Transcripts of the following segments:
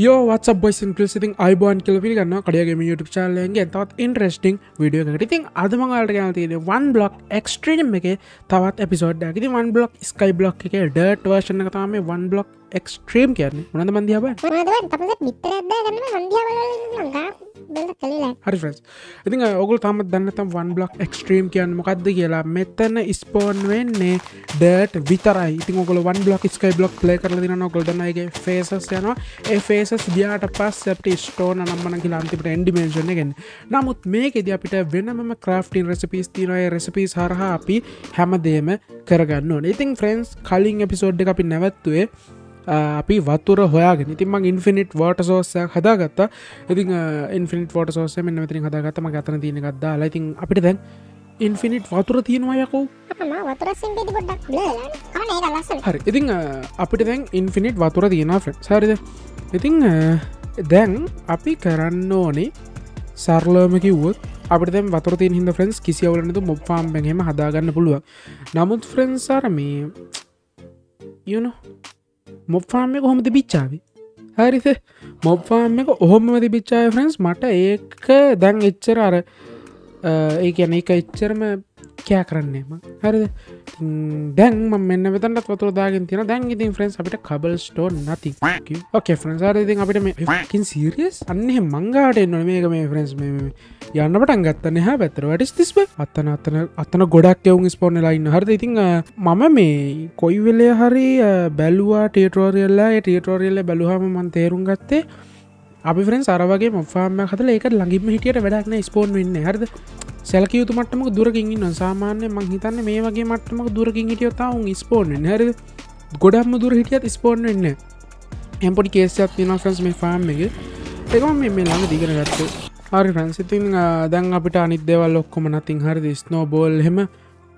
යෝ වත් බොයිසින් පිසිතින් අයිබෝන් කලපි ගන්න කඩියගම YouTube චාලයන්ගේ තවත් ඉන්ට්‍රස්ටිං විඩියෝ ඉතින් අදමගලට ගැන තියෙන වන් බ්ලොක් එක්ස්ට්‍රීම් එක තවත් එපිසෝඩ් ඇති වන් බ්ලොක් ස්කයි බ්ලොක් එක ඩට වර්ෂණ තම වන් බ්ලොක් එක්ස්ට්‍රීම් කියන්න. මොනද මන්දියාව හරි ්‍රස් ඉතින් ඔගුල් තමත් දන්නතම් වන් බ්ලොක් එක්ස්ට්‍රීම් කියන්න මොකක්ද කියලා මෙතන ස්පෝන් වෙන්නේ ඩට විතරයි. ඉතින් ඔගල වන් බ්ලොක් ස්කයි බ්ලොක් ලේ කරල දින ඔගොල්දන්නගේ ෆේසස් යනවා. ඒ ෆේසස් ගියාට පස් අපට ස්ටෝන නම්මන කියලා අන්තිපට එන්ඩිමේශන ගෙන් නමුත් මේකෙද අපිට වෙනම ක්‍රෆ්ටන් රෙසපිස් තිනය රෙසපිස් හරහා අපි හැමදේම කරගන්න ඉතින් ෆ්‍රන්ස් කලින් එපිසෝඩ් අපි නැවත්තුවේ අපි වතුර හොයාගෙන. ඉතින්ම ඉන්ෆිනිට් වෝට සෝසයක් හදාගත්තා. ඉතින් ඉන්ෆිනිට ෝට සෝස මෙන්න මෙතිරින් හදාගත්තම ගතන තියෙන ගත්දා ලයිතින් අපිට දැන් ඉන්ෆිනිට් වතුර තියෙනවායකෝ හරි. ඉතිං අපිට දැන් ඉන්ෆිනිට් වතුර තියෙන ෆ්‍රෙන්් සරිද ඉතිං දැන් අපි කරන්න ඕනේ සර්ලෝම කිව්වොත් අපට දැම් වතුර තිය හිද ෆ්‍රෙන්ස් කිසිවලනතු මොප්ෆාම් බැහෙම හදාගන්න පුළුව නමුත් ෆ්‍රෙන්න්සාර මේ යුනෝ මොප්ෆාම් එක හොමද පිච්චාවේ? හරිත මොප්ෆාම් එක ඔහොමද පිච්චාය ෆ්‍රන්ස් මට ඒක දැන් එච්චර අර ඒ කියන එක එච්චරම කෑ කරන්නේම හරිද? දැන් මෙන්න වෙතට පතුරදාගෙන් තින දැන් ඉතින් ෆ්‍රන්ස් අපිට කබල් ස්ටෝන් නති ඕකේ ෆ්‍රන්සාරති අපිට මේකින් සිරියස් අන්නේ මංගාට එන්න මේක මේ ෆ්‍රන්ස් යන්න පටන් ගත්තන හැ පැතර වැටිස් තිස්බ අත්තන අත්තන අත්තන ගොඩක් එවුන් ස්පෝර්නලයින්න හරද? ඉතිං මම මේ කොයි වෙලේ හරි බැලවා ටේටෝරියල්ලා ටේටෝරියල්ල බැලුහම මන් තේරුම් ගත්තේ අපි ෆරෙන් සරවගේ මොෆාම හතල එක ලඟිම හිටියට වැඩක්න ස්පෝන් වෙන්න. හරද? සැලකයුතු මටමක දුරකින් ඉන්න සාමාන්‍ය මං හිතන්න මේ වගේ මටමක දුරකින් හිටියොතාවුන් ස්පෝන් හර ගොඩක්ම දුර හිටියත් ස්පෝන් වෙන්න එම්පොඩි කේසයක් තින ෆ්‍රන්ස් මේ ෆාම් එක. එකම මේ මේ ළඟ දිගෙන ගත්ත. හරි ෆ්‍රන්සිතින් දැන් අපිට අනිදේවල් ඔක්කොම නතින් හරි ස්නෝ බෝල් හෙම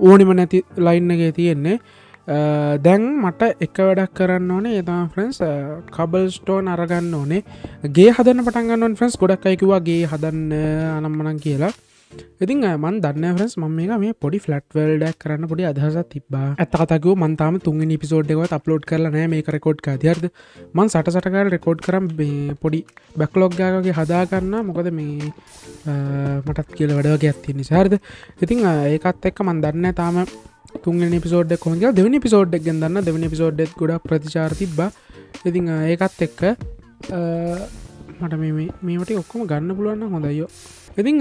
ඕනිම නැති ලයින්නගේ තියෙන්නේ. දැන් මට එක වැඩක් කරන්න ඕනේ. ඒතා ෆ්‍රන්ස් කබල් ස්ටෝන් අරගන්න ඕනේ. ගේ හදන්න පටන්ගන්න ෆ්‍රන්ස් ගොඩක් අයිකිවාගේ හදන්න අනම්මනන් කියලා. ඉතින් මන් දන්න ෆරස් ම මේ මේ පොඩි ෆලට්වල්ඩක් කරන්න පොඩි අදහස තිබා ඇතකතක මන්තාම තුන් පිසෝඩ්ඩකව අප්ලෝඩ් කරලා නෑ මේ රෙකෝඩ් කාදයර්ද මන් සට සටකාල් රෙකෝඩ් කරම් පොඩි බැක්ලොග්ගාගේ හදාගන්න මොකද මේ මටත් කියල වැඩගේ ඇත්ති නිසාර්ද ඉතිං ඒකත් එක්ක මන් දන්න තාම තුන් පිසෝඩ් කොන්ගේ දෙවනි පිසෝඩ්ක් ගන්න දෙවනි පිසෝඩ්ඩත් ගොඩ ප්‍රතිචාර තිබ්බා. ඉතිං ඒකත් එක්ක මට මේට ඔක්කොම ගන්න පුළුවන්න හොඳයියෝ ඉතිං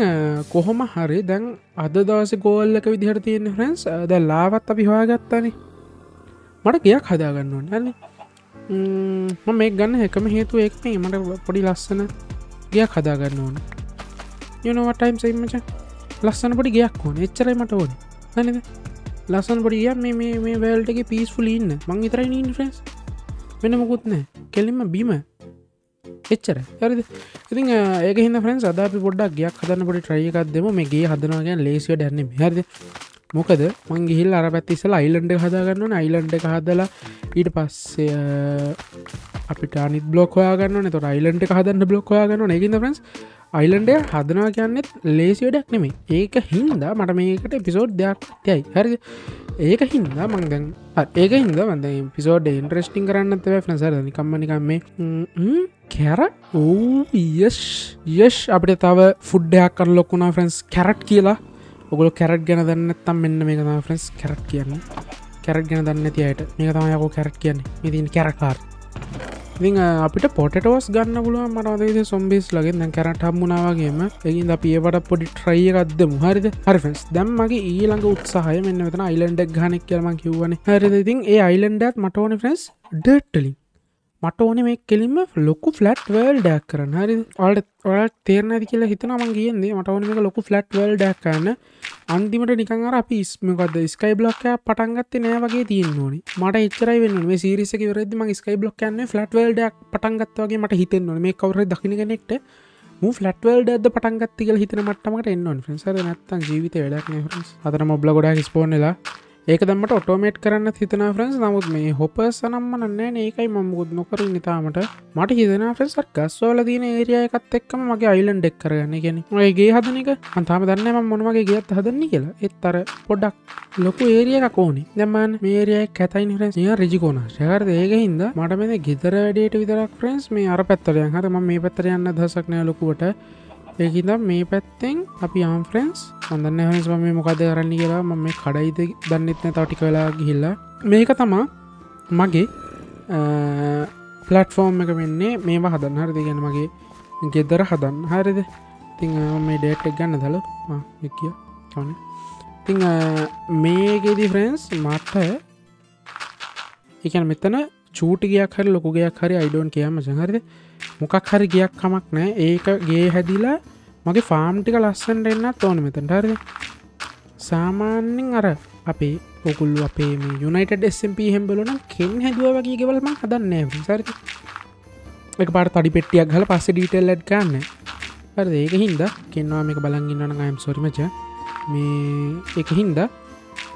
කොහොම හරි දැන් අද දවස ගෝල්ලක විදිහට තියෙන ෆ්‍රන්ස් ද ලාවත් අපි හොයාගත්තනේ. මට ගයක් හදාගන්න නැන්නේ ම මේ ගන්න එකම හේතු එක්නේ මට පොඩි ලස්සන ගයක් හදාගන්න ඕන. යනවටයිම් සයිමච ලස්සන පොඩි ගයක් ඕන. එච්චරයි මට ඕන. නැනද ලස්සන පොඩිය මේ මේ වැල්ටගේ පිස්ෆුල ඉන්න. මං ඉතරයි නීන් ෆ්‍රන්ස් වෙන මොකුත් නෑ කෙලින්ම බීම. එච්චර. හරිද? ඉතින් ඒක හිද ෆ්‍රන්ස් අදාපි පොඩ්ඩක් ගයක් හදන්න පොඩි ට්‍රයියකක් දෙම. මේගේ හදනවාගෙන් ලේසිය ඩැන්න හරිද? මොකද මංගිහිල් අර පැත්තිසල අයිලන්ඩ හදාගන්න අයිලන්ඩ එක හදලා ඊට පස්සේ අපිට අනිත් බ්ලොක් හයාගන්න තොට අයිලන්ට හදන්න බ්ලොක් හයාගන්න එකද ෆ්‍රන්ස් අයිලන්ඩය හදනවා කියන්නෙත් ලේසියඩක් නෙමේ ඒක හින්දා මට මේකට පිසෝඩ් දෙයක් යයි හරි. ඒක හින්දා මංදැන් ඒක හිද වන්ද පිසෝඩ් ඉන්ට්‍රස්ටිං කරන්නත්ව ෆනසර නිකම්මනිකම් මේ කැරට් ඕ යස් යශ් අපට තව ෆුඩ්ඩයක් කර ලොක්ුණා ෆ්‍රන්ස් කැරට් කියලා. ඔගොල කැරට් ගැන දන්නත්තම් මෙන්න මේ තම ෆ්‍රන්ස් කැරට් කියන්න. කැරට් ගැන දන්න තියට මේ තමයකෝ කැරට් කියන්නේ. මෙතින් කැරකාර් ඉතින් අපිට පොටටෝස් ගන්න පුළුව මරදේ සොම්බිස් ලගේ දැ කැරට හම්මුණනාවගේම එකින් ද පියවට පොඩි ට්‍රයියකක්ද මුහරිද හරිෆස් දැම්මගේ ඊළඟ උත්සාහය මෙන්න වෙතන අයිලන්ඩක් ගනෙක් කියලම කිව්වන. හරිද? ඉතින් ඒ අයිලන්ඩත් මටෝන ෆ්‍රස් ඩට්ටලින් මට ඕන මේ කෙලින්ම ලොකු ෆලට් වල් ඩක් කරන්න. හරි ඔලට ඔලට තේරන ඇති කියලා හිතන මං කියන්නේ මට ඕන එක ලොකු ෆලට් වල් ඩක් කරන්න. අන්තිමට නිකන් අර අපි ස්මකොද ස්කයි බ්ලොක්ක පටන්ගත්ත නෑ වගේ තියෙන් ඕනි. මට එච්චරයි වෙන්න මේ සිරිසක වරද ම ස්කයි බ්ලොක් කන්න ෆලට් වල්ඩක් පටන්ගත්වගේ මට හිතෙන් නොන මේ කවර දකින කෙනෙක්ට ෆලටවල් ද පටන්ගත්තිකල හිතන මටමට එන්න ෆන්සර නැත්තන් ජීවිත වැඩක් අතර මොබ්ල ගොඩා ස්පෝනලා ඒක දම්මට ඔටෝමේට් කරන්න හිතන ෆ්‍රන්ස් නමුත් මේ හොපස් නම්ම නන්න ඒකයි මමුකුත් නොකර නිතාමට මට හිතන ෆ්‍රෙන්ස් ගස්වල දන ඒරිය එකත් එක්කම මගේ අයිලන් ඩෙක් කරගන්න. ගෙන ගේ හදනක අන්තාම දන්නම මොනමගේ ගේත් හදන්නේ කියලා. එත්තර පොඩ්ඩක් ලොකු ඒරිය කෝනි දමන් මේරිය කැතයින් ්‍රෙන්ස් ය රජිකෝන. ශකර ඒක හින්ද මට මේ ගෙදර වැඩේට විතරක් ෆ්‍රෙන්ස් මේ අර පැත්තරයන් හත ම මේ පැත්තර යන්න දසක්නය ලොකුවට. ඒහිද මේ පැත්තෙන් අපි ආම් ෆ්‍රෙන්ස් හොඳන්න හනිස් මේ මොකද කරන්න කියලා ම මේ කඩයිද දන්නෙත්න තටික වෙලා ගිහිල්ලා. මේක තමා මගේ පලට්ෆෝර්ම් එක වෙන්නේ මේවා හදන්න. හරිදි? ගැන මගේ ගෙදර හදන්න. හරිද? තිං මේ ඩේට් එක් ගන්න දල. කිය චන තිං මේගෙදි ෆ්‍රෙන්ස් මට එකන මෙතන චූටිගයක් හරි ලොකුගයක් හරි අයිඩෝන් කියම ජහරිද මොකක් හරි ගියක් කමක් නෑ. ඒක ගේ හැදිලා මගේ ෆාම්ටික ලස්සන්ට එන්නත් ඕන මෙතට හරි සාමාන්‍යෙන් අර අපේ පොකුල්ලු අපේ යුනයිට SMP හෙම්බලන කෙන් හැදුව වගේ ගෙවල්ම හදන්න සරි එක පාට තඩි පෙටියක් හල පස්ස ඩීටෙල් ලැඩ් ගන්න. හරි ඒක හින්ද කෙන්වා මේක බලගන්නන අයම් සොරිමච මේ එක හින්ද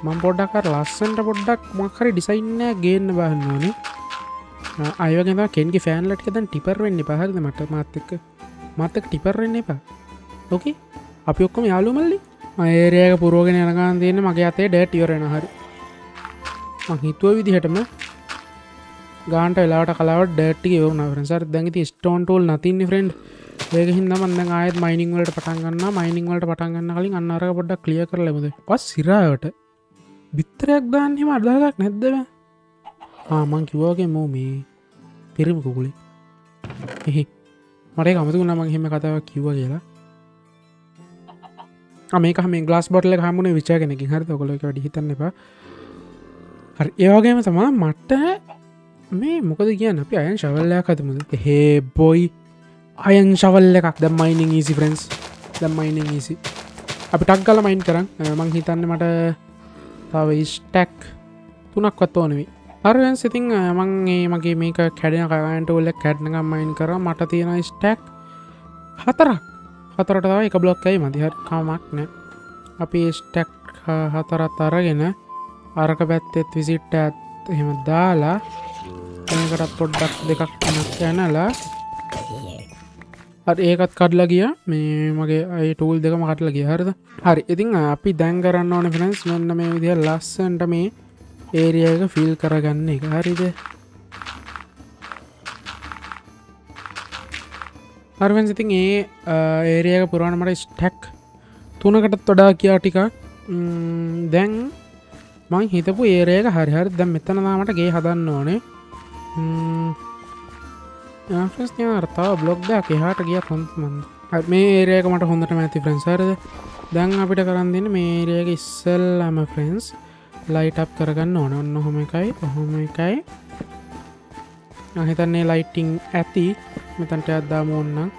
මං පොඩ්ඩක්කර ලස්සන්ට පොඩ්ඩක් මක්හරි ඩිසයින්න ගේන්න බහන්න ඕනේ. අයවගෙන කෙන්ගේ ෆෑන්ලට ෙතන් ටිපර් වෙන්න පහරද මට? මාත්තක මත්තක ටිපර්වෙන්න එපා. ඕකේ අපි ඔක්කොම යාලුමල්ලි අඒරයක පුරෝගෙන යනකාන් තියන්න මගේ අතේ ඩෑට ඉවරෙන හරි. හිතුව විදිහටම ගාන්ට වෙලාට කලාවට ඩටි යවන රසර දැඟති ස්ටෝන්ටෝල් නතින්න ෆ්‍රෙන්ඩ් ඒක හිද මන්ද ආයත් මයිනිං වලට පටන්ගන්න මයිනිං වලට පටන්ගන්න කලින් අන්නර පොඩ්ඩක් කලිය කර ලබද පස් සිරාවට. බිත්තරයක් දාන්නෙම අදහක් නැද්දව ආමං කිව්වාගේ මෝ මේ පිරිම කුකුලේ එහි. මට අමතු නම හෙම කතාව කිව්ව කියලා. මේක මේ ගලාස් බොටල හමුණ විචාගෙනකින් හරි ඔකොලක වැඩි හිතන්න එපා. හරි ඒවාගේම තමා මට්ට මේ මොකද කියන්න? අපි අයන් ශවල්ලයක් අතමුද හේ බොයි අයන් ශවල්ල එකක්. The mining easy difference the mining easy අපි ටක් ගල මයින් කරන්න මං හිතන්න මට තව ස්ටැක් තුනක්වත් ඕනවී අරයන් සිතින් මංගේ මගේ මේක කැඩෙන කගන්ට ඔල්ල කැඩ්නගම් මයින් කර මට තියෙන ස්ටැක් හතරක්. හතරට එක බ්ලොක්කයි මදිහර කමක් නෑ. අපි ස්ටැක් හතරත් අරගෙන අරක පැත්තෙත් විසිට්ට ඇත් එහෙම දාලා එකටත් පොඩ්ඩක් දෙකක් නක් යනලා ඒකත් කඩලා ගිය. මේ මගේ අයි ටූල් දෙකම කටල ගිය. හරිද? හරි. ඉතින් අපි දැන් කරන්න ඕන ෆිනන්ස් මෙන්න මේ විදිහ ලස්සන්ට මේ ඒරියක ෆිල් කරගන්න එක හරිද? අර්වෙන් සිතින් ඒ ඒරියක පුරාණ මට ස්ටැක් තුනකටත් වඩා කියා ටිකක්. දැන් මං හිතපු ඒරේක හරිහරි දැම් මෙතනදාමට ගේ හදන්න ඕනේ. ර්තාව බ්ලොග්දයක් එහාට ගිය කොන්මන්ද මේ ඒරේක මට හොඳට මැති ප්‍රන්සරද දැන් අපිට කරන්න දෙන්න මේ ඒරේක ඉස්සල්ලම ෆ්‍රෙන්න්ස් ලයිටප් කරගන්න ඕන. ඔන්න හොම එකයි ඔහොම එකයි. හිතන්නේ ලයිටිං ඇති. මෙතන්ට අද්දාම ඔන්නම්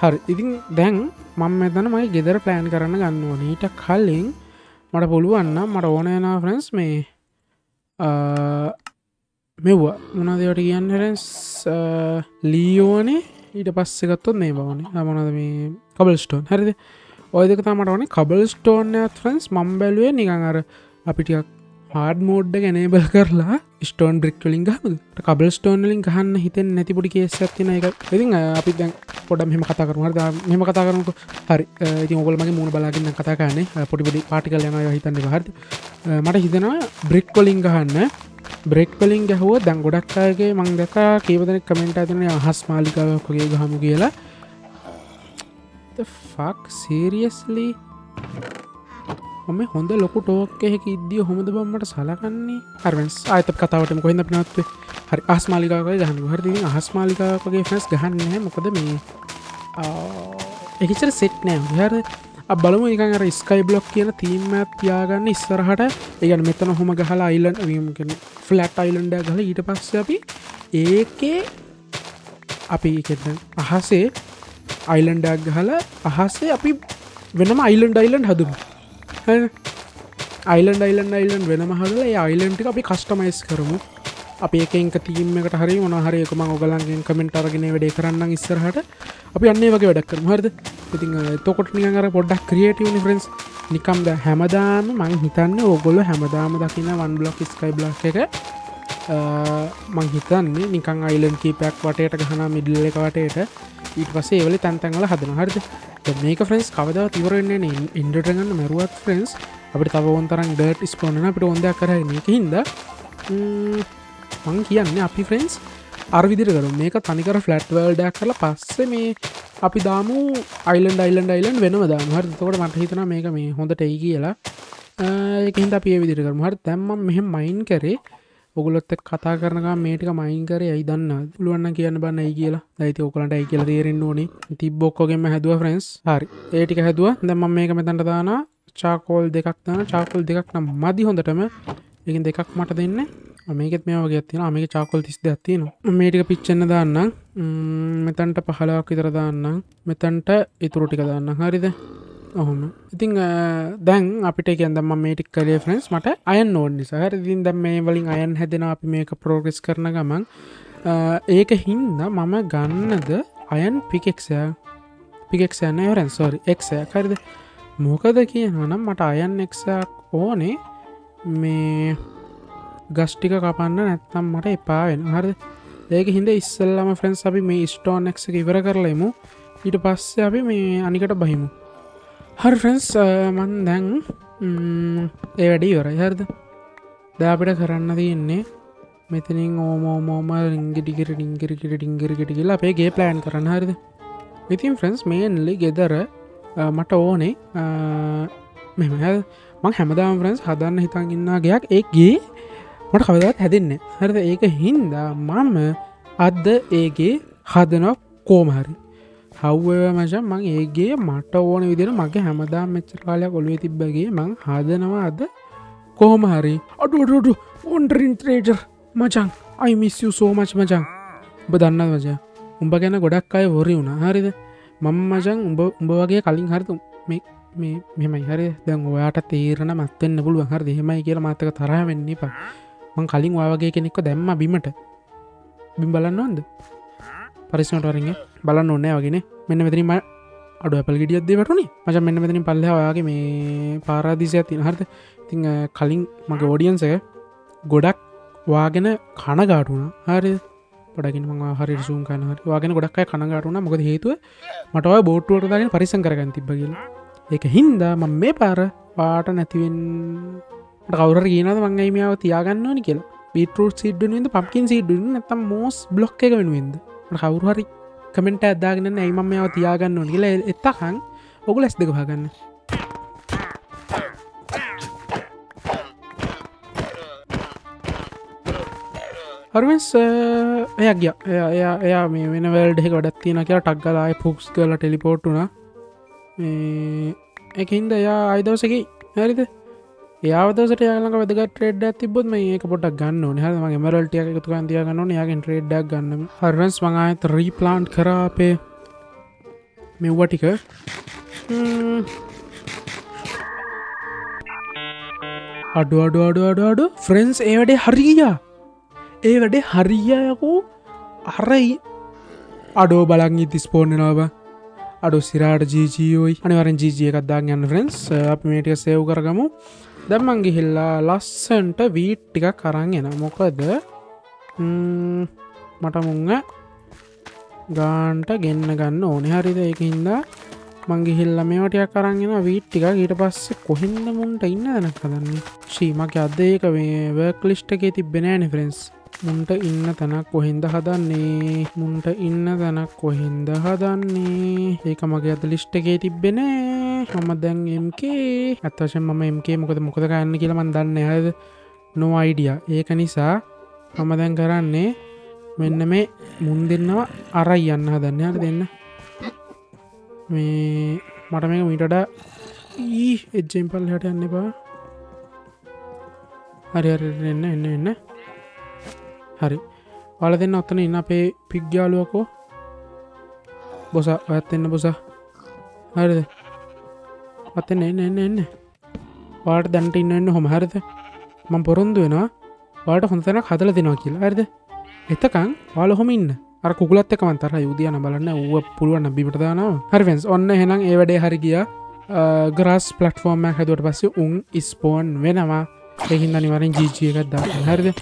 හරි. ඉතින් දැන් මං මෙතන මයි ගෙදර ප්ලෑන් කරන්න ගන්න ඕන. ඊට කල්ලින් මට පුළුවන්න මට ඕනයනා ෆ්‍රන්ස් මේ මෙව්වා. මොනදවට කියන්න රැස් ලීයෝනේ. ඊට පස්සෙකත්තුත් මේ බවන. මොනද මේ කබල් ස්ටෝන් හරිද ඔයදක තමට ඕනේ. කබල් ස්ටෝන් ෆ්‍රන්ස් මම් බැලුවේ නිකං අර අපිටියක් හාඩ මෝඩ්ඩ ගැනේබල් කරලා ස්ටෝන් බ්‍රික්වලින් ගහමට කබල් ස්ටෝන්ලින් ගහන්න හිතෙන් නැතිපුඩි කේස ඇතින එක ඉති අපි දැන් පොඩ මෙම කතා කරුමට මෙම කතා කරනක හරි ඉති ඔගලමගේ මුණ බලාගන්න කතා කරන්නේ. පොඩිපොඩි පාටිකල් යන හිතන්න හරි මට හිතනවා බ්‍රික්වලින් ගහන්න. බ්‍රෙක්වලින් ගැහුව දැන් ගොඩක් අයගේ මං දෙක කීවදන කමෙන්ට ඇතින අහස් මාලිකාවකගේ ගහමු කියලා. ෆක් සීරියස්ලී ඔම හොඳ ලොකු ටෝක් එහෙක ඉද්දිය හොමද බම්මට සලකන්නේ? අරස් අත කතාවට කොහෙද පිනත්ව හරි අස්මාලිකාවය ගහන්න හරදි අහස්මාලිකාවගේ ෆැස් ගහන්න මොකද මේ එහිචර සෙට් නෑ. හර බලමු එකන් අර ස්කයි බ්ලොක් කියන තීමත් තියාගන්න ඉස්සරහට. ඒගන මෙතන හොම ගහලා අයිලන් ෆලට් අයිලන්ඩ ගල ඊට පස්ස අපි ඒකේ අපි අහසේ අයිලන්ඩක් ගහල අහසේ අපි වෙනම අයිලන්ඩ අයිලන්ඩ හදුම. අයිලන්ඩ අයිලන් අයිලන් වෙනම හදල අයිලන්ටි අපි කස්ටමයිස් කරමු. අප ඒක තීමකට හරි මොනහරයකම ඔගලන්ගෙන් කමෙන්ට අරගෙන වැඩේ කරන්න ඉස්සරහට අපි අන්නේ වගේ වැඩක් කරම. හරද? ඉතින් තොකොට නිකර පොඩ්ඩක් ක්‍රියටව නිෆරන්ස් නිකම්ද හැමදාම මං හිතන්න ඕගොල්ල හැමදාම දකින වන් බ්ලොක් ස්කයි බ්ලක් එක. මං හිතන්නේ නිකං අයිලන් කීපයක් වටයට ගහන මිඩල්ල එක වටයට ඊට පසේ ඒවල තැන්තැන්ගල හදන හරිද? මේක ෆ්‍රෙන්ස් කවද තිවරන්නේ ඉන්ඩටගන්න මැරුවත් ෆ්‍රෙන්ස් අපට තවවන් තරන් ඩර්ට් ස්පෝන අපට ඔොන්දයක් කරන එක හින්ද. මං කියන්න අපි ෆ්‍රෙන්ස් අර්විදිර කරු මේක තනිකර ෆලට් වල්ඩයක් කරලා පස්සේ මේ අපි දාමු අයිලන්ඩ අයිලන්ඩ අයිලන් වෙනම දාම. හර තකොට මට හිතන මේක මේ හොඳට එයි කියලා. ඒහින්ද අපිය විදිර කරම. හර තැම්ම මෙහෙම මයින් කරේ. ඔගුලොත් කතා කරන මේටික මයින් කර. ඇයි දන්න පුළුවන්න කියන්න බන්න ඇයි කියලා. ඇති ඔකලට ඇයි කියල තේරෙන් ඕනේ. තිබ්බොක්කෝගෙම හැදුව ෆ්‍රන්ස් හරි. ඒටික හැදුව. දැම මේක මෙතැන්ට දාන චාකෝල් දෙකක් දාන චාකෝල් දෙකක් නම් මදි හොඳටම. එකින් දෙකක් මට දෙන්න. මේකෙත් මේ වගේ තින මේක චාකොල් තිස් දෙයක්තින මේටික පිච්චෙන්න්න දාන්න මෙතැන්ට පහලාක් විතර දාන්න මෙතැන්ට ඉතුරු ටික දාන්න හරිද? ඔහොම. ඉතිං දැන් අපිට කියදම මේටික් කලේ ෆ්‍රන්ස් මට අයන් නෝඩ් නිසා. හරිදින් දැම් මේ වලින් අයන් හැදෙන අපි මේක ප්‍රෝග්‍රෙස් කරන ගමන්. ඒක හින්ද මම ගන්නද අයන් පිකෙක්ෂය පිකෙක්ෂයන්න රැන් සෝරි එක්ෂය හරිද? මොකද කියනනම් මට අයන් එක්ෂයක් ඕනේ. මේ ගස්ටික කපන්න නැත්තම් මට එපා වෙන හරද? ඒක හින්ද ඉස්සල්ලම ෆ්‍රෙන්ස් අපි මේ ස්ටෝන් එක් ඉවර කරලෙමු ඊට පස්සේ අපි මේ අනිකට බහිමු. හරි ෆ්‍රෙන්ස් මන් දැන් ඒ වැඩි ඉවරයි. හරද? දෑපිට කරන්න තියෙන්නේ මෙතනින් ඕමෝමෝම රිංගිටිකර ඩිංගිරිකට ඩිංගිරිකට කියලා අපේගේ ප්ලෑන් කරන්න. හරිද? ඉතින් ෆ්‍රෙන්ස් මේන්ලි ගෙදර මට ඕනේ මෙම මං හැමදාම් ෆ්‍රන්ස් හදන්න හිතන් ඉන්නාගයක් ඒගේ මට කවදත් හැදෙන්න හරිද? ඒක හින්දා මම අද්ද ඒගේ හදනො කෝමහරි හව්ව මචන් මං ඒගේ මට ඕන විදිර මගේ හැමදා මෙච්චර කාලයක් ඔොළුව තිබ්බගේ මං හදනවා අද. කොහොම හරි. අඩුඩුඩු ඔන්ටරින්ට්‍රේජර් මචන් අයිමිස්යු සෝමච් මචන් උඹ දන්න මචා? උඹ ගැන ගොඩක් අය හොරි වුණ. හරිද? මං මචන් උඹ උඹ වගේ කලින් හරිතු මේ මෙමයි හරි දැන් ඔයාට තේරණ මත්තෙන්න්න පුළුව හරි හෙමයි කියලා මතක තරහ වෙන්න පා මං කලින් වාගේ කෙනෙක්ව දැම්ම බිමට. බිම් බලන්න ඕන්ද? පරිසනට වරගේ බලන්න ඕනෑ වගෙන. මෙන්න මෙතනීම අඩු ඇපල් ගෙඩියද්දේ වටුනේ. මච මෙන්න මෙතනින් පල්ලවාගේ මේ පාරාදිසය තින හරත ඉතිං කලින් මගේ ෝඩියන්සක ගොඩක් වාගෙන කනගාටුන හරි පඩගෙන ම හරි සූම් කන හරි. වාගෙන ගොඩක් කනගාටුන මොකද හේතුව? මටව බෝට්ටුවට දාගෙන පරිසං කරගන්න තිබ කියලා. ඒක හින්දා ම මේ පාර පාට නැතිවෙන් කවර කියනද මංගයි මාව තියාගන්න ඕනි කියලා? පිටරට සිඩ්ඩුවෙන්ද පක්කින් සිඩ්ඩුන් නැතම් මෝස් බ්ලොක් එක වෙනුවෙන්ද? කවරු හරි කමෙන්ට අදාගෙන ඇයිම මෙයාව තියාගන්න ඕනි කියලා එත්තහන් ඔගු ලැස් දෙක පාගන්න හරුවෙන්ස් එයක් ගිය. එයා එයා මේ වෙන වල්ඩ එක ගොඩත් තියෙන කියලා ටක්ගලාය පුක්ස් කල ටෙලිපෝට්ටුන එකහින්ද එයා අයිදවසකි හැරිද? යාවදසට යාලක වැදග ට්‍රේඩ් තිබොත් මේ ඒක පොටක් ගන්න හම මරල්ටිය එකතු තිය ගන්න යාගෙන් ට්‍රේඩ්ඩක් ගන්න. හරස් මඟයත රීපලාන්් කරාපේ මෙව්ව ටික. අඩු අඩු අඩු අඩු අඩු. ෆ්‍රෙන්න්ස් ඒ වැඩේ හරියා. ඒ වැඩේ හරියයකෝ අරයි. අඩෝ බලං ඉති ස්පෝර්ණනාව අඩු සිරාට ජීජීෝයි අනිවරෙන් ජීජිය එකක්දා යන්න ෆ්‍රෙන්න්ස් අප මේටික සේව් කරගමු. දැම්මන් ගිහිල්ලා ලස්සන්ට වීට් ටික කරන්න එන මොකද? මට මුංග ගාන්ට ගෙන්න්න ගන්න ඕනෙ හරිද එක හින්දා මංගිහිල්ල මේවටයක් කරගෙන වීට්ටික ඊට පස්සේ කොහෙන්ද මුන්ට ඉන්න දැන කදන්නේ ශීමක අද ඒක මේ වර්ක් ලිස්්ට එක තිබෙනෑ නෙෆරෙන්ස් මුන්ට ඉන්න තැනක් කොහෙන්ද හදන්නේ? මුන්ට ඉන්න තැනක් කොහෙන්ද හදන්නේ? ඒක මගේ අද ලිස්්ට එකේ තිබෙන මම දැන් එම්කේ ඇත්තවශෙන් මම එම්කේ මොකද මොකද ගන්න කියලමන් දන්න හද නෝ අයිඩිය ඒක නිසා මම දැන් කරන්නේ මෙන්න මේ මුන් දෙන්නවා අරයි යන්න හදන්න. හට දෙන්න මේ මට මේක මිටඩ ඊ එජ්ජෙම්පල් හට යන්න එපා. හරි හරි එන්න එන්න එන්න. හරි. වල දෙන්න ඔත්තන ඉන්න අපේ පිග්‍යාලුවකෝ බොස ඇත්තෙන්න බොස. හරිද? අත්තෙන් එන්න එන්න එන්න වාට දැන්ට ඉන්න එන්න හොම හරිද? මං පොරොන්දු වෙනවා. වාට හොඳතැන හදල දෙනවා කියලා. ඇරද එතකං වාල හොම ඉන්න. අර කුලත් එක මන්තර යුදියන බලන්න ඌ පුළුවන් බිමට දානවා. හරිවෙන්ස් ඔන්න හෙනම් ඒ වැඩේ හරි ගිය. ග්‍රස් පලට්ෆෝර්ම හැදුවට පස්සේ උන් ස්පෝන් වෙනවා. එහින්ද නිවරින් ජීජිය එකත් දා හරිද?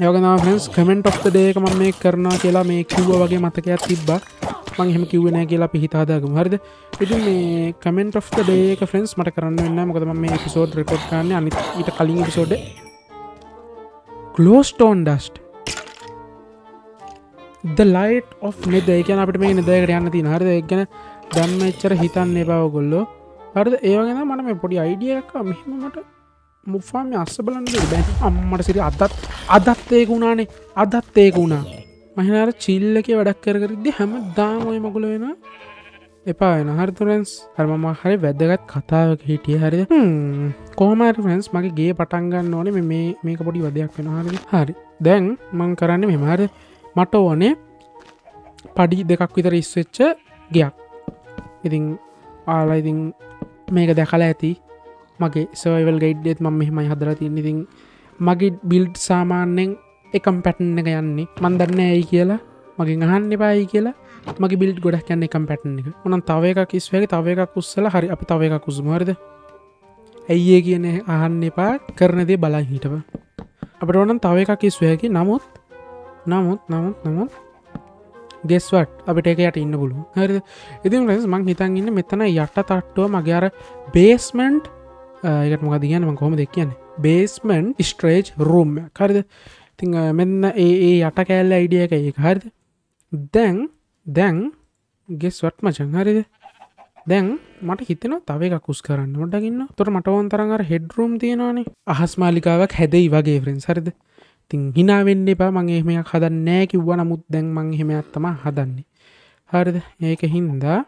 යෝගනා ෆ්‍රන්ස් කමෙන්ට් ඔෆ් දේක ම මේ කරනවා කියලා මේ කිව්ව වගේ මතකයක් තිබ්බා. මං එහෙම කිව්වනෑ කියලා පිහිතාදාගම හරිද? ඉති මේ කමෙන්ට් ඔෆ් දේක ෆ්‍රන්ස් මට කරන්න වෙන්න මොකද මේ පිසෝඩ් රෙකෝඩ් කරන්න අනි ඊට කලින් පිසෝඩ් කලෝස්ටෝන් ඩස්ට් ද ලයිට් ඔ් නෙද ඒකන අපට මේ නිදයකට යන්න ති හරිද? එක්ගැන දන්න එච්චර හිතන්න එපාව ගොල්ලෝ හරිද? ඒවගෙන මට මේ පොඩි අයිඩියක මෙහෙමට මුෆාම අස්ස බලන්න බැ. අම්මට සිරි අදත් අදත් ඒක වුණානේ. අදත් ඒක වුණා. මහිනාර චිල්ලක වැඩක් කරකරදදි හැම දාමොය මගුල වෙන එපා එන හරිතුරන්ස් හරමම හරි වැදගත් කතාවක හිටිය. හරි කෝමර ෆන්ස් මගේ ගේ පටන්ගන්න ඕනේ. මේ මේක පොඩි වදයක් වෙන හරි හරි. දැන් මං කරන්න මෙමහර මට ඕනේ පඩි දෙකක් විතර ඉස්වෙච්ච ගයක්. ඉතින් ආලා ඉතින් මේක දැකලා ඇති. මගේ සවල් ගයිඩ්ඩෙත් මම මෙහෙමයි හදර තියන්න ඉතින් මගේ බිල්ඩ් සාමාන්‍යෙන් එකම් පැටන් එක යන්නේ. මන්දන්න ඇයි කියලා? මගේ අහන්න එපායි කියලා. මගේ බිල්ඩ් ගොඩක් යන්න එකම් පැටන් එක. උනම් තව එක කිස්වගේ තව එකක් උස්සල හරි අපි තව එකක් කුසුමරද ඇයිඒ කියන අහන්න එපා? කරනදේ බලා හිටව අපට ඕනම් තව එකක් කිස්වයකි නමුත් නමුත් නමුත් නමුත් ගෙස්වට අපිට එක යට ඉන්න පුළුව හරි ඉතින් ලෙස් මං හිතන් ඉන්න මෙතන යට තට්ටුව මගේ අර බේස්මන්ට් එකට මොක දිගන්නම කොම දෙක් කියන්න? බේස්මන්් ස්ට්‍රේජ් රූම් හරිද? ති මෙන්න ඒ ඒ යට කෑල්ල අයිඩිය එක ඒ හරිද? දැන් දැන් ගෙස්වට මචන් හරිද? දැන් මට හිතන තව එක කුස් කරන්න ොඩගන්න තොට මටවන් තරඟර හෙඩරුම් තියෙනවානේ. අහස් මාලිකාවක් හැදයි වගේ ෆරෙන් සරිද තින් හිනාවෙන්න එපා. මගේ එහෙමයක් හදන්න නෑ කිව්ව. නමුත් දැන් මං එහෙම ඇත්තම හදන්නේ. හරිද? ඒක හින්දා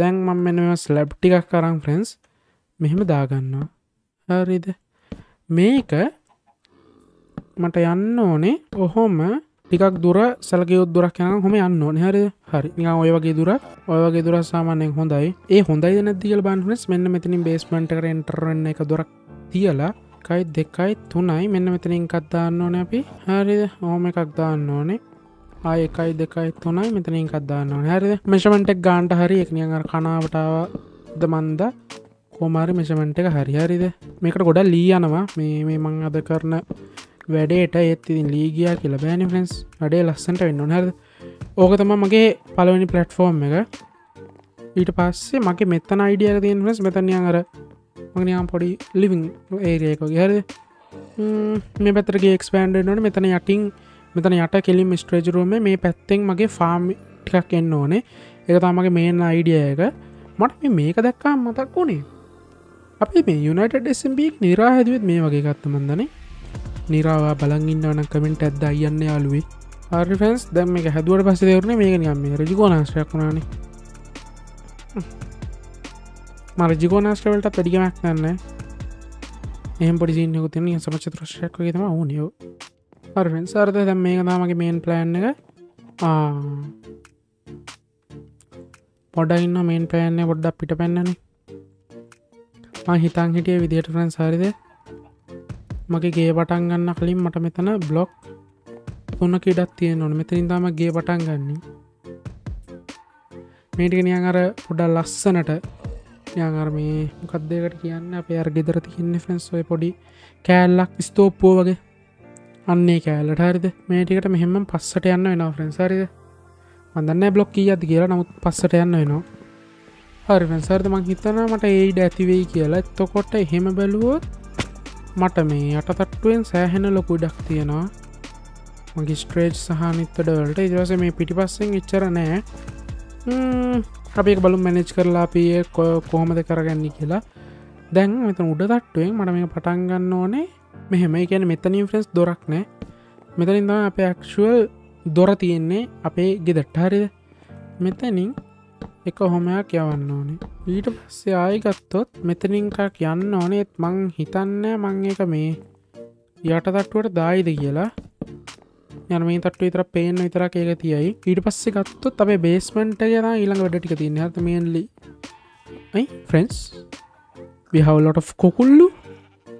දැන් මං මෙනම ස්ලබ් ටිකක් කරම් ෆ්‍රෙන්න්ස් මෙහෙම දාගන්නවා. හරිද? මේක මට යන්න ඕනේ. ඔහොම ටිකක් දුර සැලකයොත් දුරක් යන හොම යන්න ඕන. හරි හරි. නිකන් ඔය වගේ දුර ඔය වගේ දුර සාමානයෙන් හොඳයි. ඒ හොඳයි නැතිකල් බන්හනස් මෙන්න මෙතනින් බේස්මන්ට කර එන්ටරන්න එක දුරක් තියලා කයි දෙකයි තුනයි මෙන්න මෙතනින් කත්දාන්න ඕන අපි. හරිද? ඕම එකක් දාන්න ඕනේ. ආය එකයි දෙකයි තුනයි මෙතනින් කත්දාන්න ඕන. හරිද? මෙෂමෙන්ටක් ගාන්ට හරි එකනියඟ කනාවටාව ද මන්ද? කෝමාරි මෙෂමෙන්ට් එක හරි. හරිද? මේකට ගොඩ ලී යනවා. මේ මේ මං අද කරන වැඩේට ඒත්තිතින් ලීගියා කියල බෑනි ෆ්‍රෙන්ස් අඩේ ලස්සට වෙන්න හද ඕක තම මගේ පලවනි පලට්ෆෝර්ම් එක. ඊට පස්සේ මගේ මෙත්තන අයිඩියක තියෙන් ස් මෙතනය අර මගනයාම් පොඩි ලිවිං ඒරයක හරද? මේ පැතරගේ එක්ස්පෑන්ඩ නොට මෙතන යටින් මෙතන යට කෙලින් ස්ට්‍රේජරුවම මේ පැත්තෙන් මගේ ෆාම් ටිකක් එන්න ඕනේ. එක තමගේ මේන් අයිඩිය එක. මට මේක දැක්කා මතක් වුණේ. අපි මේ යුනට ෙසම්බීක් නිරා හැදුවත් මේ වගේ ගත්තමන්දනේ නිරාවා බලංගින්නවන කමෙන්ට ඇද අයන්න යාලුවේ ආරිෆන්ස් දැම් එක හැදුවට පස දෙවරන මේක නියම් මේ රජිකෝනාශ්‍රයක් වුණානේ. මරජිකෝනාශ්‍රවලට පැඩිගමක් ගන්න එහම පොඩිසින්නක තින සමච ත්‍රශ්යක් වගේ තම ඕනියෝ අරෙන් සර්ද දැම් මේක තාමගේ මේන් ප්ලෑන් එක. පොඩ ඉන්න මේන් පෑන්නේ පොඩ්ඩක් පිට පැන්නනේ. හිතන් හිටිය විදියට ෆරන් සාරිද මගේ ගේ පටන් ගන්න කලින් මට මෙතන බ්ලොග් තුන්න කිඩත් තිය නොන මෙතනින් තම ගේ පටන් ගන්නේ. මේටික නියන් අර පොඩල් ලස්සනට යංගර මේ මොකක්දේකට කියන්න? අප අර ගෙදර තියන්න ෆෙන්ස් ඔය පොඩි කෑල්ලක් ස්තෝප්පෝ වගේ. අන්නේ කෑල්ලට හරිද? මේටිකට මෙහෙම පස්සට යන්න වෙන ෆ්‍රෙන්න්සරිද මදන්න බ්ලොක් කිය අද කියලා. නමුත් පස්සට යන්න වෙනවා. හරි ෆෙන්සර්ද මං හිතන මට ඒයිඩ ඇතිවෙයි කියලා. එත්තකොට එහෙම බැලුවොත් මට මේ යටතට්ටුවෙන් සෑහෙන ලොකු ඩක් තියෙනවා. මගේ ස්ට්‍රේජ් සහනිත්තඩවලට ඉදවස මේ පිටි පස්සෙන් එච්චර නෑ. අපේ බලු මැනෙජ් කරලා අපිය කොහොමද කරගන්න කියලා. දැන් මෙත උඩ තට්ටුවෙන් මට මේ පටන්ගන්න ඕනේ. මෙහෙම කියන මෙතනින් ෆ්‍රෙන්ස් දොරක් නෑ. මෙතනින් තම අප ක්ෂුවල් දොර තියෙන්නේ අපේ ගෙදට්ටාරිද මෙතනින් එක හොමයක් යවන්න ඕනේ. ඊට පස්සේ ආයගත්තොත් මෙතනින්කක් යන්න ඕනෙත් මං හිතන්න මං එක මේ යට තට්ටුවට දායිද කියලා. යන මේ තට විතර පේන විතර ඒක තියයි. ඊට පස්සේ ගත්තොත් අපේ බේස්මන්ට යන ඊළඟ වැඩ ටික තින්න හත මේන්ලි ෆ්‍රෙන්ස් විහවලොට කොකුල්ලු.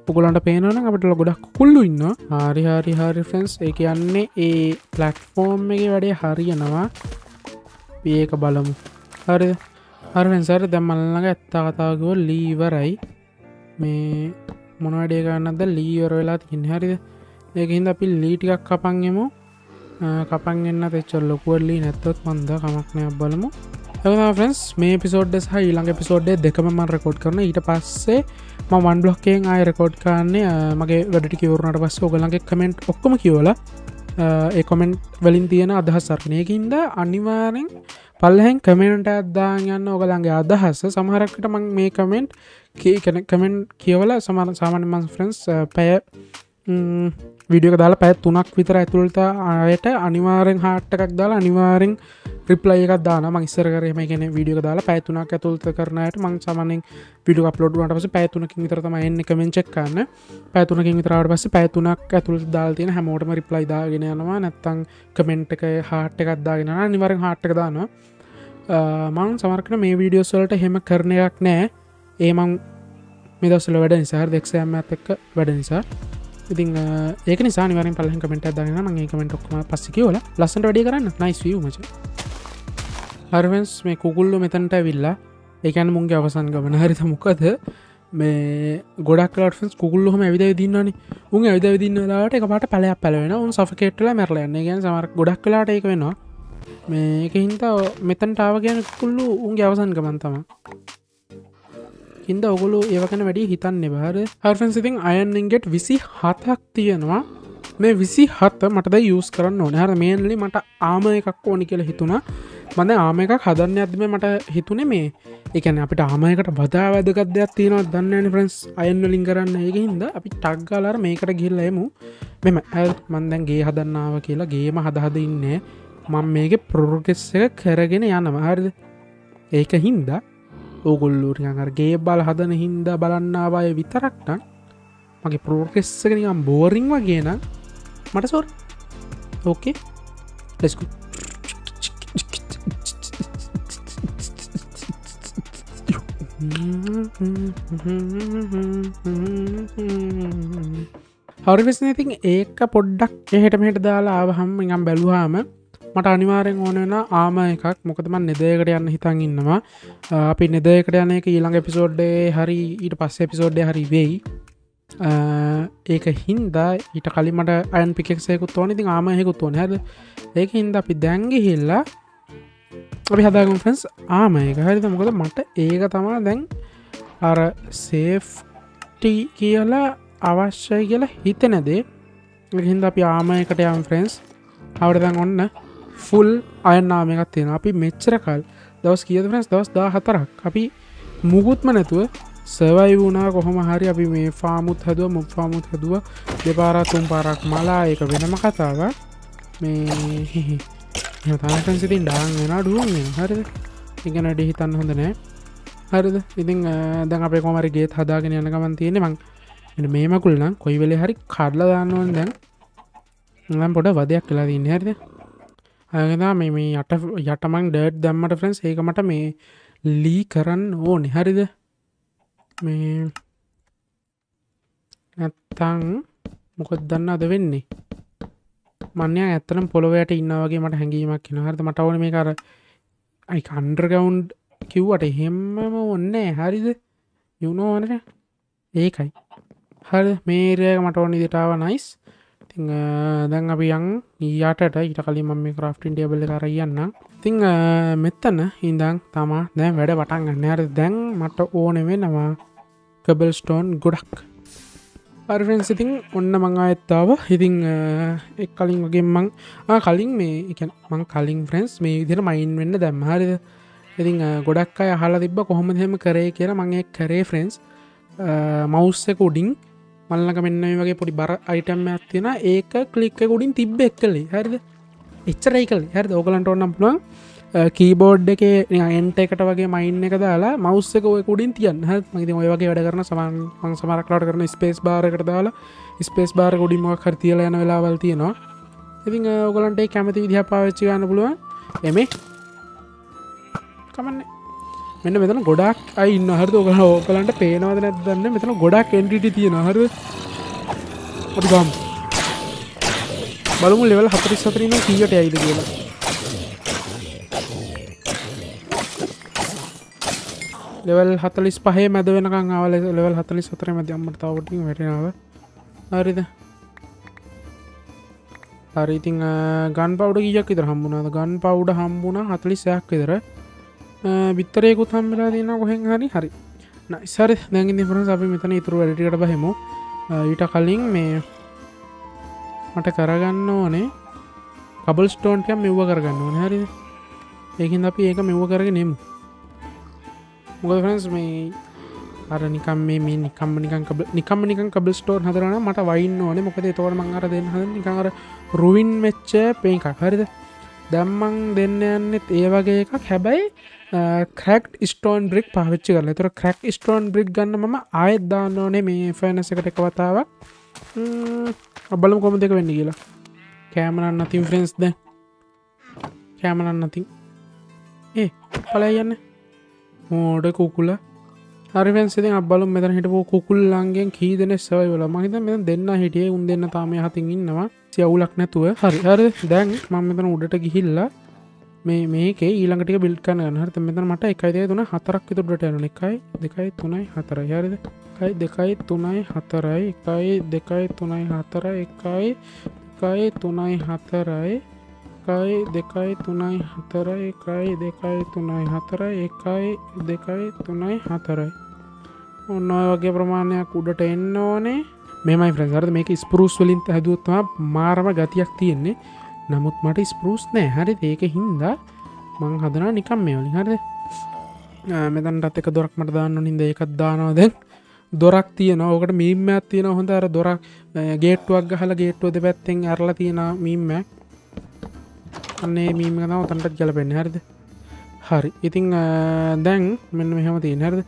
පුගලන්ට පේනන අපට ගොඩක් කුල්ලු ඉන්න හරි හරි හරි ෆ්‍රන්ස් ඒ කියන්නේ ඒ පලට්ෆෝර්ම් එක වැඩේ හරියනවා. ඒක බලමු. හරි. හරසර දැම්මල්ලඟ ඇත්තා කතාගව ලීවරයි මේ මොනවඩේ ගන්නද ලීවර වෙලා තින්න හරිද? ඒකහින්ද අපි ලීටිකක් කපන්ගෙමු කපන් එන්න තෙච්චල් ලොකුවල්ලි නැත්තොත් මන්ද කමක්නයක් බලමු. ෆස් මේ පිසෝඩ් සහ ඊළඟ පිසෝඩ්ඩේ දෙකම මන් රකෝඩ් කරන ඊට පස්සේ ම වන් බ්ලොක්කෙන් අය රකෝඩ් කාන්නේ මගේ වැඩට කිවරුණට පස්ස ඔගලගේ කමෙන්ට් ඔක්කොම කියවල ඒකොමෙන්ට් වලින් තියෙන අදහස් සර්නයකින්ද අනිවාරෙන් පල්ලහැන් කමෙන්ට අදදාන් යන්න ඔගලන්ගේ අදහස්ස සමහරක්කට මං මේ කමෙන්ට් කන කමෙන්ට් කියවල සමාන සාමාන්‍ය මන් ෆ්‍රන්ස් පැය විඩියක දාලා පැත් තුනක් විතර ඇතුළට අයට අනිවාරෙන් හාට්ටකක් දාලා අනිවාරෙන් රිප්ලයි එකක් දාන මංස්සර කරම ගෙන විඩියක දාලා පැතුනක් ඇතුළත කරනයට මං සමනෙන් විඩිය අප්ලෝඩ්ට පස පැතුනකින් විතරම එන්න කමෙන්චක්කන්න පැතුනකින් විතරට පස පැතුනක් ඇතුළ දාල්තින හැමෝටම රිප්ලයි දාගෙන යනවා. නැත්තං කමෙන්ට් එක හාට් එකක්දාගෙන නිවරෙන් හාට්ක දානවා. මං සමර්කන මේ වීඩියෝස්වලට හෙම කරණයක් නෑ. ඒමං මෙදස්සල වැඩ නිසාර දෙක්ෂයම ඇත් එක්ක වැඩ නිසා. ඉතින් ඒක නිසානිවර පල කමට දන්න මගේ කමෙන්ට් ඔක්ම පස්සිකවල ලස්සට වැඩි කරන්න. නයිස් වීමච හර්වන්ස් මේ කුකුල්ලු මෙතැන්ට ඇවිල්ලා ඒකැන මුන්ගේ අවසන් ගමන. හරිත මොකද? මේ ගොඩක් ලටස් කුල්ලහම ඇවිද දින්නන උන් ඇවිද විදින්නලාට එක පට පැලයක් පැලවෙන උන් සෆකේට්ල මැරලයන්න ගැන සමර ගොඩක් කලාට ඒක වෙනවා. මේක හින්තා මෙතැන්ටාව ගැන කුල්ලු උන්ගේ අවසන් ගමන්තම හින්ද ඔගුලු ඒවකන වැඩි හිතන්න? බාර හර්ෆන් සිතින් අයන්ගෙට විසි හතක් තියෙනවා. මේ විසි හත්ත මටද යස් කරන්න ඕන. හර මේන්ලි මට ආම එකක් ඕනි කියල හිතුණා. මඳ ආම එකක් හදන්න ඇදම මට හිතුනේ මේ? එකන අපිට ආමයකට බදා වැදගත් දෙයක් තියෙනවා දන්න ෆරන්ස් අයන්වලින් කරන්න ඒක හින්ද අපි ටක්ගාලර මේකට ගිල්ලයමු මෙම ඇල් මන්දැන්ගේ හදන්නාව කියලා ගේම හදහද ඉන්නේ මං මේක ප්‍රොරටෙස් එක කරගෙන යනවා. හරිද? ඒක හින්දා ඕගොල්ලූරියන්ගේ බල හදන හින්ද බලන්නාවාය විතරක්ටන් මගේ පෝකෙස්සකනිකම් බෝරිං වගේන මට සොර ඕකේ ලෙස්කු හරිවෙස් ඉතින් ඒක පොඩ්ඩක් එහෙට මෙහට දාලා ආවහම් ඉඟම් බැලුවාම මට අනිවාරෙන් ඕනන ආම එකක්. මොකදමන් නෙදයකට යන්න හිතන් ඉන්නවා. අපි නෙදයකට යන එක ඊළඟ එපිසෝඩ්ඩේ හරි ඊට පස්ස එපිසෝඩ්ඩ හරි වෙයි. ඒක හින්දා ඊට කලිමට අයන් පිකෙක්සයකුත් ඕන. ඉතින් ආමහෙකුත් ඕන. හැද ඒක හින්ද අපි දැන්ග හිල්ලා අපි හදාගම් ෆෙන්ස් ආම එක. හරිත මොකද මට ඒක තමා දැන් අර සේෆ්ටි කියලා අවශ්‍යයි කියලා හිතනදේ හින්ද අපි ආමයකට යම් ෆ්‍රෙන්ස් අවටදැන් ඔන්න ෆුල් අයන්නාම එකක් තියෙන අපි මෙච්චර කල් දවස් කියද වෙනස් දවස් දා හතරක් අපි මුකුත්ම නැතුව සවයි වුණා කොහොම හරි අපි මේ ෆාමුත් හැදුව මුක් ෆාමුත් හැදුව. දෙපාරත්තුම් පාරක් මලා ඒක වෙනම කතාව මේ තාකන් සිතින් ඩාන් වෙන ඩුවන් වෙන හරිද? ඉගනට හිතන්න හොඳ නෑ. හරිද? ඉතින් දැන් අපේ කොමරිගේ හදාගෙන යන ගමන් තියෙන මං මේමකුල් නම් කොයි වෙලේ හරි කඩල දාන්නවන් දැන්. පොඩ වදයක් කලා දන්න හරිද? ඇදා මේ මේ යට යටමං ඩඩ් දැම්මට ෆ්‍රන්ස් ඒකමට මේ ලී කරන්න ඕනෙ. හරිද? මේ නැත්තං මොකොත් දන්න අද වෙන්නේ? මන්‍ය ඇත්තනම් පොළොවයට ඉන්නවගේ මට හැඟීමක් කියෙන හරත මට ඕන මේ කර අයි කන්ඩ්‍රගවුන්් කිව්වට හෙම්මම ඔන්න හරිද? යුනෝනට ඒකයි. හරි මේරයක මට ඕනි දෙටාව නයිස් තිං දැන් අපි යන් ඊයාටට ඊට කලින් මම මේ ක්‍රෆ්ටින් ටේබල කරයන්න තිං මෙත්තන ඉඳං තමා දැන් වැඩ පටන් ගන්න. ඇර දැන් මට ඕන වෙනවා කබල් ස්ටෝන් ගොඩක් අර්ෆෙන් සිතින් ඔන්න මං අඇත්තාව හිතිං එක් කලින් වගේ මං කලින් මේ එක මං කලින් ෆ්‍රෙන්ස් මේ විදිර මයින් වෙන්න දැම් හරිද? ඉතිං ගොඩක් අය හලා තිබ කොහොම දෙම කරේ කියලා මගේ කරේ ෆ්‍රෙන්ස් මෞස්සක උඩින්. මල්ලක මෙන්න වගේ පොඩි බර අයිටම් ඇත්තියෙන ඒක කලික්ක ගුඩින් තිබ්බ එක් කලේ හරිද? එච්චරයිකල් හැර ඕකලන්ට ඔන්නම් පුළුවන් කීබෝඩ් එක එන්ට එකට වගේ මයින් එක දාලා මෞස්සක ඔය කුඩින් තියන්න. හ මති ඔය වගේ වැඩ කරන සමන් සමරක්ලාට කරන ස්පේස් බාරකට දාලා ස්පේස් බාර ගොඩිම කරතියල යන වෙලාවල් තියෙනවා. ඉතින් ඕගලන්ට කැමති විදිහ පාවිච්චි ගන්න පුළුවන්. එමේ. කමන්න මෙන්න මෙතන ගොඩක් අයි ඉන්න හරද? ඔකල ඕකලන්ට පේනවද නැදන්න මෙතන ගොඩක් එන්ටිට තියෙන හර ගම්. බලමු ලෙවල් හතරිස් සතරන කීයට ඇයිද කියලා. ලෙවල් හතලිස් පහේ මැද වෙනකං ආවල ලෙවල් හතලි සතර මැද අම්මට තවට වැටනාව හරිද? හරිඉතිං ගන් පවඩ කියක් ඉතර හම්බුණද? ගන් පවුඩ හම්බුණ හතලිසයක් විතර. බිත්තරයකුත් හම්බලා තින්න කොහෙන් හරි හරි නයිසර දැගි දිපරන අපි මෙතන ඉතුරු වැඩටිකට බහෙමු ඊට කලින් මේ මට කරගන්න ඕනේ කබල් ස්ටෝන්ටයම් මෙව්ව කරගන්න ඕන හරි ඒකින් අපි ඒක මෙව්ව කරග නෙමු මොකද ෆ්‍රන්ස් මේ අර නිකම් මේ මේ නිකම්ම නිකන් නිකම් නිකන් කබල් ස්ටෝන් හදරන මට වයින්න ඕනේ මොකද තෝට මං අර දෙන්න හ නිකර රුවින් මෙච්ච පේන් එකක් හරිද දැම්මං දෙන්න යන්නෙත් ඒ වගේ එකක්. හැබැයි ක්‍රක් ස්ටෝන් බ්‍රික් පාවිච්චි කරල. තුර ක්‍රක් ස්ටෝන් බ්‍රික් ගන්න ම ආයත් දාන්න ඕනේ මේ ෆෑනස එකට එක වතාවක්. අබලම කොම දෙක වෙන්න කියලා? කෑමනන්න නතින් ෆ්‍රෙන්ස් ද කෑමනන්න නතින් ඒ පලයි යන්න. මෝඩ කුකුල. හරිවෙන්සිද අබලු මෙතන හිටපු කුකුල්ලන්ගෙන් කී දෙන සවයි වල. මහිත මෙ දෙන්න හිටිය උන් දෙන්න තාමය හතින් ඉන්නවා. සියවුලක් නැතුව. හරි. හරි දැන් මම මෙතන උඩට ගිහිල්ලා මේ මේක ඊළඟට බිල් කන්න හරත මෙතන මට එකයිදේ තුන හතරක් විතුරට යන එකයි දෙකයි තුනයි හතර හරිද? එකයි දෙකයි තුනයි හතරයි. එකයි දෙකයි තුනයි හතර එකයි එකයි තුනයි හතරයි. එකයි දෙකයි තුනයි හතරයි. එකයි දෙකයි තුනයි හතර එකයි දෙකයි තුනයි හතරයි. ඔන්න ඔය වගේ ප්‍රමාණයක් උඩට එන්න ඕනේ. මෙමයි ්‍රසරද මේක ස්පරුස් වලින්ත හැදුවත්වා මාරම ගතියක් තියෙන්නේ. නමුත් මට ස්පරුස් නෑ. හරි ඒක හින්දා මං හදනා නිකම් මේ වලින්. හරිද? මෙතන්ටත් එක දොරක් මට දාන්න නින්ද එකත් දානවාද දොරක් තියන ඕකට මීම්මයක් තියෙන හොඳ අර දොරක් ගේට්ටුවක් ගහල ගේට්ටුවද පැත්තෙන් ඇරලා තියෙන මීම්මක් අන්නේ මීම තාව තන්ටත් ගැලපෙන්න. හරිද? හරි. ඉතිං දැන් මෙන්න මෙහම තියෙන හරිද?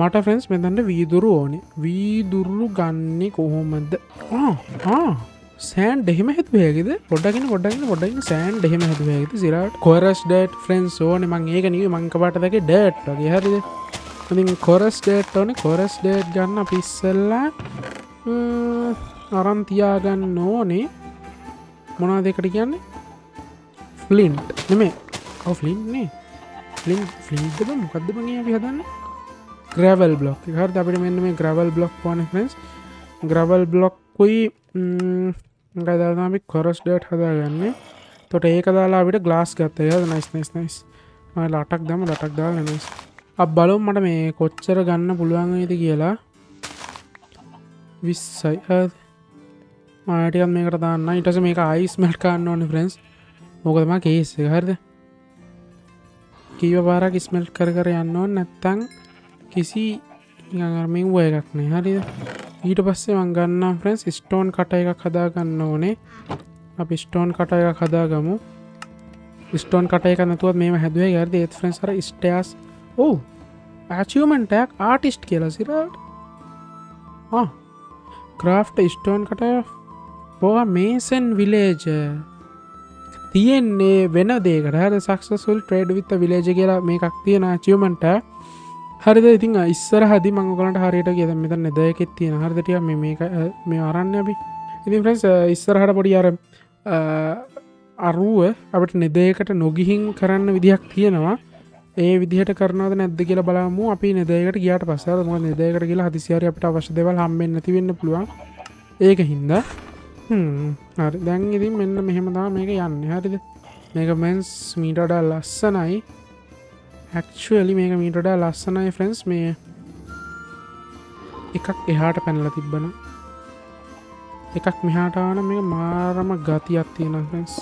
මට ෆ්‍රෙන්ස් මෙතන්ට වීදුරු ඕනේ. වීදුරු ගන්නේ කොහොමද? සෑන් ඩෙහෙම හැතුවේගෙද පොඩ්ඩගෙන පොඩ්ඩගෙන පොඩ්ඩින් සෑන් ඩෙහෙම හැතුවේගෙද සිරට කොරස් ඩේට් ෆ්‍රෙන්ස් ඕන. මං ඒක නිව මංකපට දක ඩේට් වගේ. හරිද? ඉතින් කොරස් ඩේට් ඕන. කොරස් ඩේට් ගන්න පිස්සල්ලා අරන්තියාගන්න ඕනේ. මොනා දෙකට කියන්නේ? ෆ්ලින්ට් නෙමේ ෆ්ලින්න්නේ ෆ්ලින් ෆ්ලින්ටද මොකක්ද මගේ අපි හදන්න? ග්‍රවල් බ්ලොක් හර අපිට මෙන්න මේ ග්‍රවල් බ්ලොක් පෝන ෆස් ග්‍රවල් බ්ලොක්කුයි ගදාමි කොරස් ඩේට් හදාගන්න. තොට ඒක දාලාට ගලාස් ගත්තය නයිස් නයිස් නයිස් ලටක් දම ලටක් දාල නස් අබ් බලුම් මට මේ කොච්චර ගන්න පුළුවන් ඇති කියලා. විස්සයි. ආටියත් මේකට දාන්න. ඉටස මේක අයිස් මැට් කාන්න ඕනි ෆ්‍රෙන්ස් මොකදම කේස් හරිද කීව පාරක් ස්මෙල් කර කර යන්න ඕන්න නැත්තං කිසි ඉඟර්මින් වය එකක්නේ හරිද? ඊට පස්සේ මංගන්න ෆ්‍රෙන්ස් ස්ටෝන් කට එකක් හදාගන්න ඕනේ. අපි ස්ටෝන් කට එකක් හදාගමු. ස්ටෝන් කට එක නතුව මේ හැදුවේ ගර්ද. ඒත් ෆ්‍රෙන්ස් හර ස්ටයාස් ඕ ඇචමෙන්ටයක් ආටිස්ට් කියලා සිරට. ක්‍රාෆ්ට ස්ටෝන් කට පෝ මේසන් විලේජ තියෙන්නේ වෙන දේකට. හර සක්සුල් ට්‍රේඩ් විත්ත විලේජ කියලා මේකක් තියෙන චියමන්ට හරිද? ඉතින් ඉස්සර හදි මංගලට හරියට කිය මෙත නෙදයකෙත් තියෙන. හරිදටිය මේක මේ අරන්න අපි? ඉතින් ්‍රස් ඉස්සරහට පොඩි අර අරුව අපට නෙදයකට නොගිහින් කරන්න විදිහක් තියෙනවා. ඒ විදිහට කරනවද නැද්ද කියල බලමු. අපි නෙදයකට ගියට පස්සර ම නෙදයකට කියලා හදිසියාර අපට අවශ්‍ය දෙවල් හම්බෙන් නැතිවෙන්න පුළුවන්. ඒක හින්දා හරි. දැන් ඉතින් මෙන්න මෙහෙමදා මේක යන්න. හරිද? මේක මෙන්ස් මීටඩා ලස්සනයි. හැක්ෂලි මේක මීටඩා ලස්සනයි ෆ්‍රෙන්ස් මේ එකක් එහාට පැනල තිබ්බන එකක් මෙහාටාන මේ මාරම ගතියක් තියෙන ෆ්‍රෙන්ස්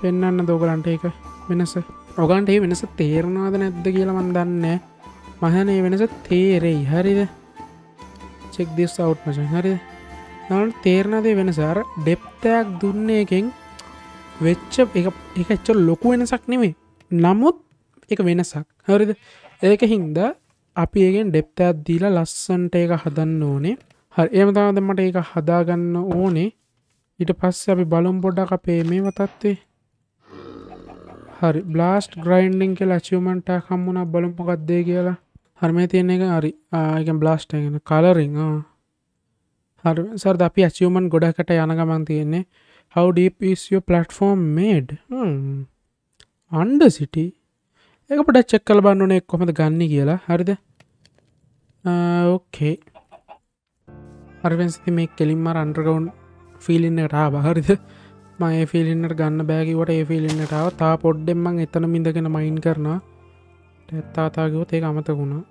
පෙන්න්න දෝගලන්ට ඒක? වෙනස? ඔගන්ට ඒ වෙනස තේරනාද නැද්ද කියලමන් දන්න මහනේ වෙනස තේරෙයි. හරිද? චෙක් දිස් අවට් මචන් හරිද? නට තේරණදේ වෙනසාර ඩෙප්තයක් දුන්න එකෙන් වෙච්ච එක එච්ච ලොකු වෙනසක් නෙමේ නමුත් එක වෙනසක්. හරිද? ඒක හින්ද අපි ඒගෙන් ඩෙප්තයක් දීලා ලස්සන්ට ඒක හදන්න ඕනේ. හරි ඒමතාවද මට ඒක හදාගන්න ඕනේ. ඊට පස්ස අපි බලුම් පොඩ්ඩක් අපේ මේ වතත්වේ හරි බ්ලාස්ට් ග්‍රයින්ඩිං කෙ ලචියමන්ට කම්මුණ බලම් පොකක්දේ කියලා. හරමේ තියෙන එක හරි. ආයක බ්ලාස්ටගෙන කලරිං හර සරද අපි අචියමන් ගොඩකට යන ගමන් තියෙන්නේ. How deep is your platform made? අන්ඩ සිටි එක පොඩ චෙක් කල බන්නනේ කොමද ගන්න කියලා. හරිද? ඕකේ අරවෙන්සිති මේ කෙලින්ම අන්ඩ්‍රගවන්් ෆිලින්න රාව හරිද? මය ෆිලින්නට ගන්න බෑකිවට ඒ ෆිලින්නටාව තා පොඩ්ඩෙම්මං එතන මිඳගෙන මයින් කරන ඇත්තාතාගවත් ඒ අමතකුණා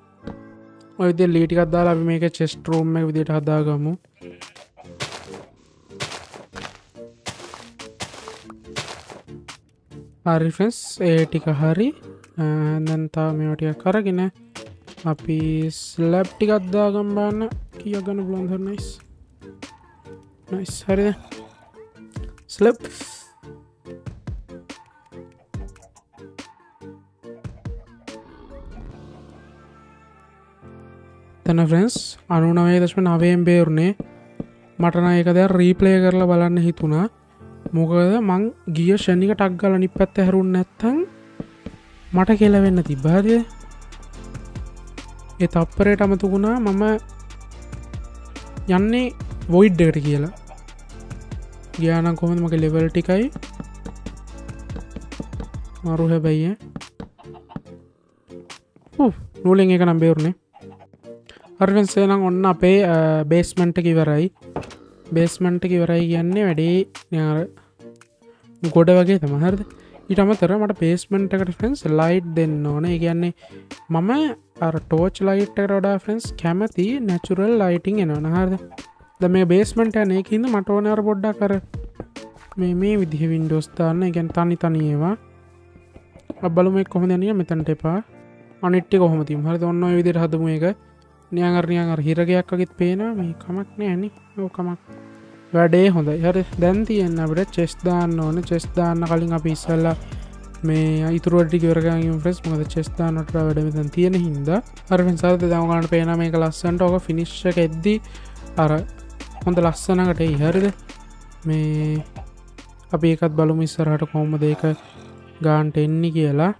ඔයද ලීටිකත් දාලා අපි මේක චෙස්ටරෝම්ම විදිට හදාගමු. හරිෆෙන්ස් ඒ ටික හරි. දැන්තා මේටිය කරගෙන අපි ස්ලැබ් ටිකත්දා ගම්බාන්න කිය ගන්න බ්ලොන්දරනයිස් නයිස් හරිද? ස්ලප් තැන ෆ්‍රෙන්ස් අනුනවේ දශම නවයෙන් බේරුණේ මටන එක දෙයක් රීපලේ කරලා බලන්න හිතුණා. මොකද මං ගිය ෂණික ටක්ගල නි පැත්ත හැරුන් නැත්තං මට කෙලවෙන්න තිබ්බාදය ඒ තප්පරයට අමතුකුණා මම යන්නේ වොයිඩ්ඩකට කියලා. ගයානම් කොහොඳ මක ලෙවල් ටිකයි? මරු හැබැයිය නූලෙන් එක නම් බේරුණේ. අර්වෙන්සේ නම් ඔන්න අපේ බේස්මන්ට කිවරයි බේස්මන්ට කිවරයි කියන්නේ වැඩේ ගොඩ වගේ තමහරද ඉටමතර මට පේස්මන්ටකට ෆෙන්ස් ලයිට් දෙන්න ඕන. කියන්නේ මම අර ටෝච් ලයිට් රොඩා ෆෙන්ස් කැමති නැචුරල් ලයිටිං එනවා නහරද ද මේ බේස්මට යනයකින්න මට ඕනර පොඩ්ඩා කර මේ මේ විදිහ වින්ඩෝස්ථාන්න ගැන් තනි තනියවා අබලුම කොහොම දනිය මෙතැන්ට එපා. අනිට්ටි කොහොමතිම හරි ඔන්න විදිර හදම එක නියගරණයන් හිරගයක් අගෙත් පේන මේ කමක් නෑනි. ඕකමක් වැඩේ හොඳ හරි. දැන් තියන්න අපට චෙස්දාන්න ඕන. චෙස්දාන්න කලින් අපි ඉස්සල්ලා මේ ඉතුරට ගරගම ්‍රෙස් මොද චෙස්ථානට වැඩමතන් තියෙන හින්ද. අරෙන් සාත දවගන්න පේන මේක ලස්සන්ට ඕක ෆිනිශ්ක එද්දී අර හොඳ ලස්සනකට ඉහරිද මේ අපි එකත් බලු මිස්සරහට කොහොම දෙක ගාන්ට එන්නේ කියලා.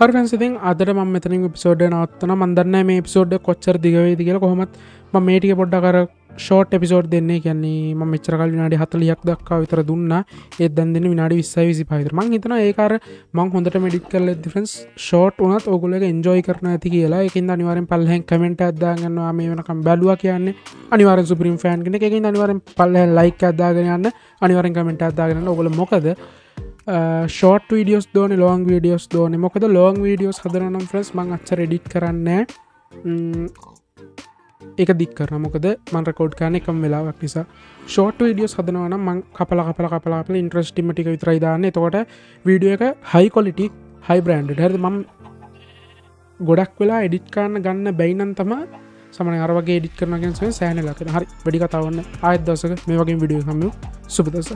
හරසිතින් අදර ම මෙතන පිසෝඩ් නවත්තන මන්දන්න මේ පිසෝඩ් කොච්චර දිගවේද කියලා. කොහොමත් මේටික පොඩ්ඩ කර ෂෝට් එපිසෝඩ් දෙන්නේ කියන්නේ ම මෙචරකල් විනාඩි හතලියක් දක්කා විතර දුන්න. ඒ දන්දන විනාඩි විස්සයි විසි පහිතර මං හිතන ඒකාර මං හොඳට මඩික් කල ඩිෆරන්ස් ෂෝට් වනත් ඔගුලක එන්ජෝයි කරන ඇති කියලා. එකින් අනිවරෙන් පල්හෙන් කමෙන්ට අදදාගන්නවා මේ වනකම් බැලුව කියන්නේ. අනිවර සුපරිම් ෆෑන් කෙන එකින් අනිවරෙන් පල්හ ලයික් අදාගෙනයන්න අනිවරෙන් කමෙන්ට අදාගෙන ඔගල මොකද? ෂෝට් වීඩියෝස් දෝන ලෝන් වීඩියෝස් දෝන මොකද? ලෝන් වීඩියෝස් හදරනම් ෆ්‍රස් මං අච්ච රෙඩිට් කරන්න එක දික්කරන මොකද මන් රකෝඩ් කාන එකම් වෙලාවක් නිසා. ෂෝට විඩියෝ හදනවන මං කපල කපල කපලාපල ඉන්ට්‍රස්ටිමටික විතරයි දාන්න. තකොට වීඩියෝ එක හයි කොලිටි හයි බ්‍රන්ඩ් හරද? මම් ගොඩක් වෙලා එඩිට් කාන්න ගන්න බැයිනන් තම සමන අරවගේ ඩික් කරනගෙන් සෑන ලකෙන හරි වැඩි කතාවන්න ආයත් දසක මේ වගේ විඩියෝ හම සුපදස